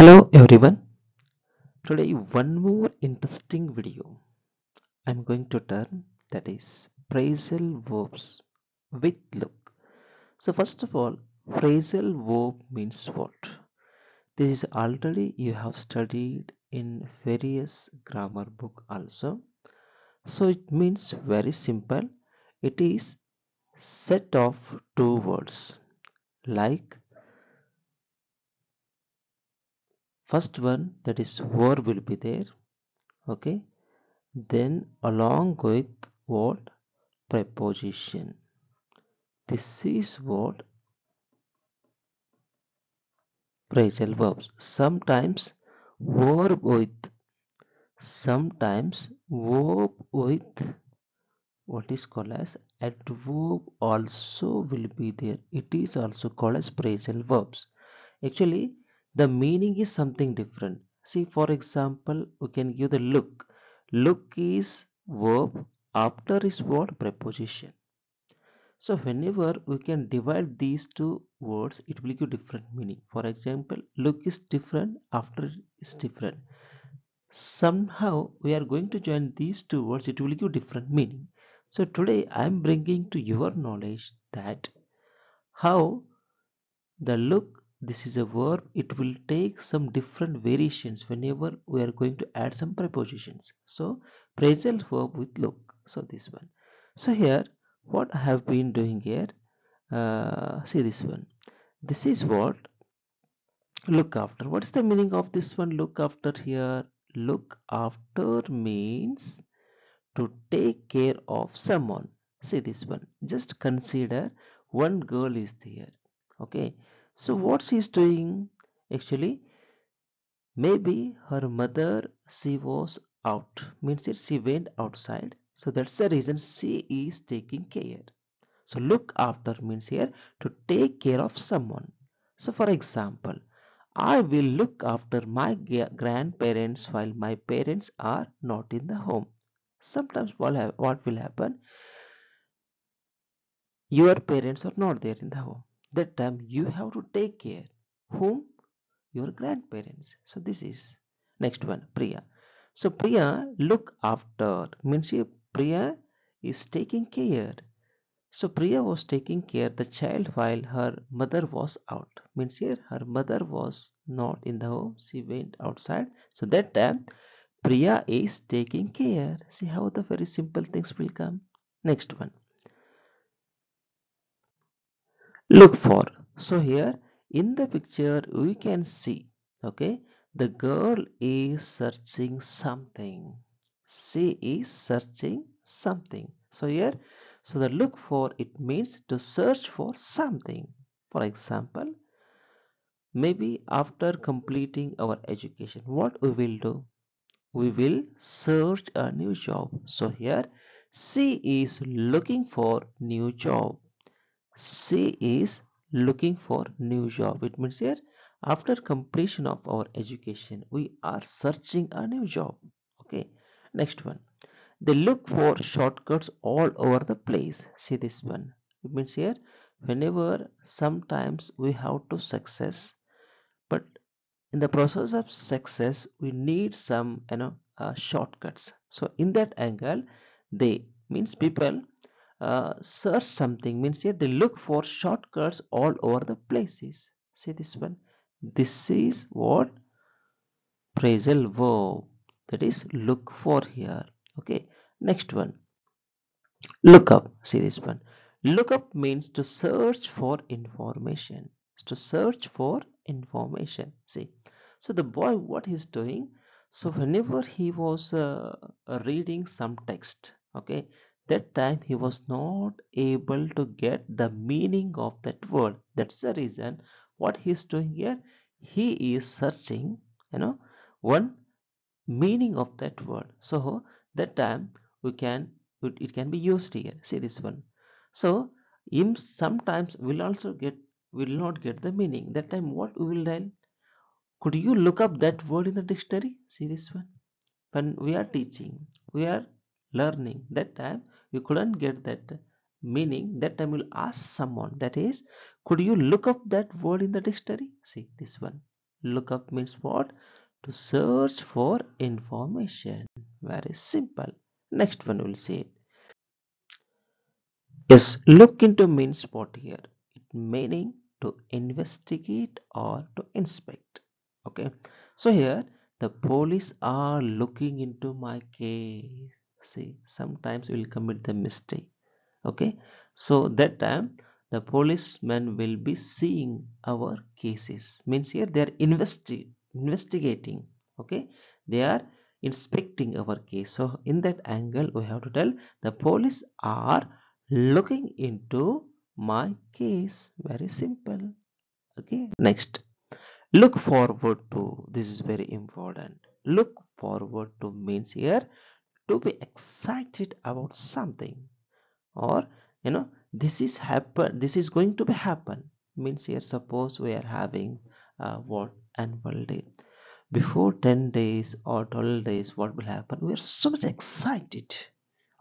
Hello everyone. Today one more interesting video I'm going to turn that is phrasal verbs with look. So first of all phrasal verb means what? This is already you have studied in various grammar book also. So it means very simple. It is set of two words like first one that is verb will be there okay? Then along with what? Preposition. This is what? Phrasal verbs. Sometimes verb with sometimes verb with what is called as adverb also will be there. It is also called as phrasal verbs. Actually the meaning is something different. See for example we can give the look. Look is verb after is what preposition. So whenever we can divide these two words it will give different meaning. For example look is different after is different. Somehow we are going to join these two words it will give different meaning. So today i am bringing to your knowledge that how the look this is a verb. It will take some different variations whenever we are going to add some prepositions. So phrasal verb with look. So this one. So here what i have been doing here uh, see this one. This is what look after. What is the meaning of this one look after here? Look after means to take care of someone. See this one. Just consider one girl is there. Okay so what she is doing actually maybe her mother she was out means it she went outside so that's the reason she is taking care so look after means here to take care of someone so for example I will look after my grandparents while my parents are not in the home. Sometimes what will happen? Your parents are not there in the home. That time you have to take care. Whom? Your grandparents. So this is next one, Priya. So Priya look after means. Priya is taking care. So Priya was taking care the child while her mother was out. Means here her mother was not in the home. She went outside. So that time Priya is taking care. See how the very simple things will come. Next one. Look for. So here in the picture we can see okay the girl is searching something. She is searching something. So here so the look for it means to search for something. For example, maybe after completing our education, what we will do? We will search a new job. So here she is looking for new job. She is looking for new job. It means here after completion of our education, we are searching a new job. Okay. Next one they look for shortcuts all over the place see this one it means here whenever sometimes we have to success but in the process of success we need some you know uh, shortcuts so in that angle they means people uh, search something means here they look for shortcuts all over the places. See this one? This is what? Phrasal verb. That is look for here. Okay next one. Look up. See this one. Look up means to search for information. To search for information. See? So the boy what he's doing? So whenever he was uh, reading some text okay that time he was not able to get the meaning of that word. That's the reason what he's doing here. He is searching you know one meaning of that word. So that time we can it can be used here. See this one. So im sometimes will also get will not get the meaning. That time what we will then could you look up that word in the dictionary? See this one. When we are teaching we are learning that time we couldn't get that meaning that time we'll ask someone that is could you look up that word in the dictionary see this one Look up means what? To search for information. Very simple. Next one we'll see it. Yes, look into means what here? It meaning to investigate or to inspect. Okay. So here the police are looking into my case. See, sometimes we'll commit the mistake. Okay. So that time the policeman will be seeing our cases. Means here they are investi investigating. Okay. They are inspecting our case. So in that angle we have to tell the police are looking into my case very simple okay next look forward to this is very important look forward to means here to be excited about something. Or you know this is happen this is going to be happen. Means here suppose we are having uh, what annual day. Before 10 days or 12 days what will happen? We are so much excited.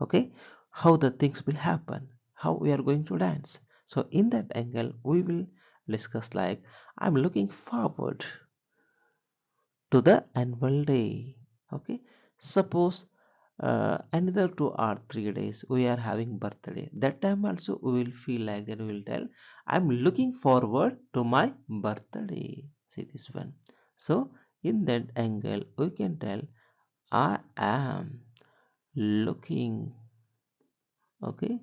Okay? How the things will happen. How we are going to dance. So in that angle we will discuss like i'm looking forward to the annual day. Okay? Suppose uh, another two or three days we are having birthday. That time also we will feel like that we will tell i'm looking forward to my birthday see this one. So in that angle we can tell i am looking okay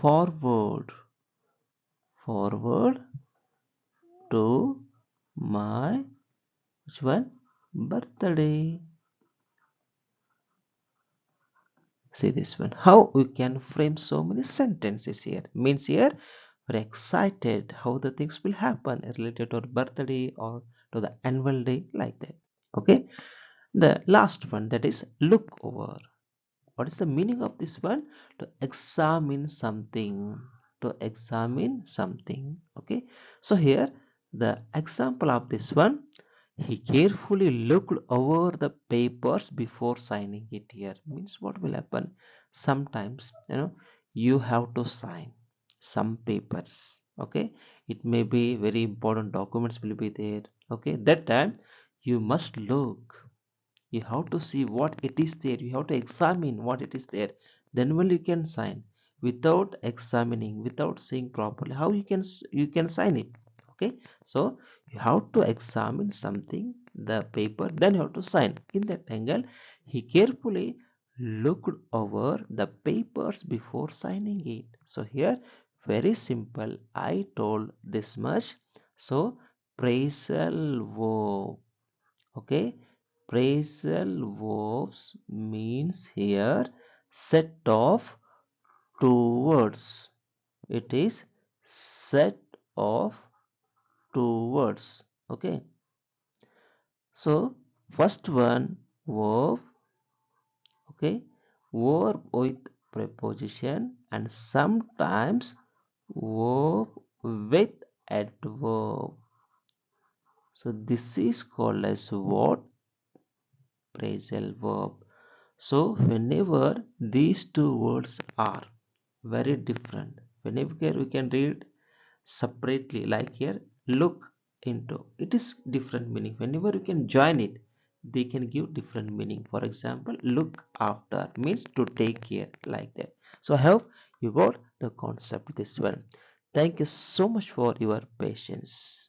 forward forward to my which one? Birthday see this one. How we can frame so many sentences here? Means here we're excited how the things will happen related to our birthday or to the annual day like that. Okay? The last one that is look over. What is the meaning of this one? To examine something. To examine something. Okay? So here the example of this one he carefully looked over the papers before signing it here. Means what will happen? Sometimes you know you have to sign some papers okay? It may be very important documents will be there okay? That time you must look. You have to see what it is there. You have to examine what it is there. Then only you can sign. Without examining without seeing properly how you can you can sign it okay? So you have to examine something the paper then you have to sign. In that angle he carefully looked over the papers before signing it. So here very simple. I told this much. So verb okay? Phrasal verbs means here set of two words. It is set of two words okay? So first one verb okay? Verb with preposition and sometimes verb with adverb. So this is called as what phrasal verb. So whenever these two words are very different whenever we can read separately like here look into. It is different meaning. Whenever you can join it they can give different meaning. For example look after means to take care like that. So i hope you got the concept this one thank you so much for your patience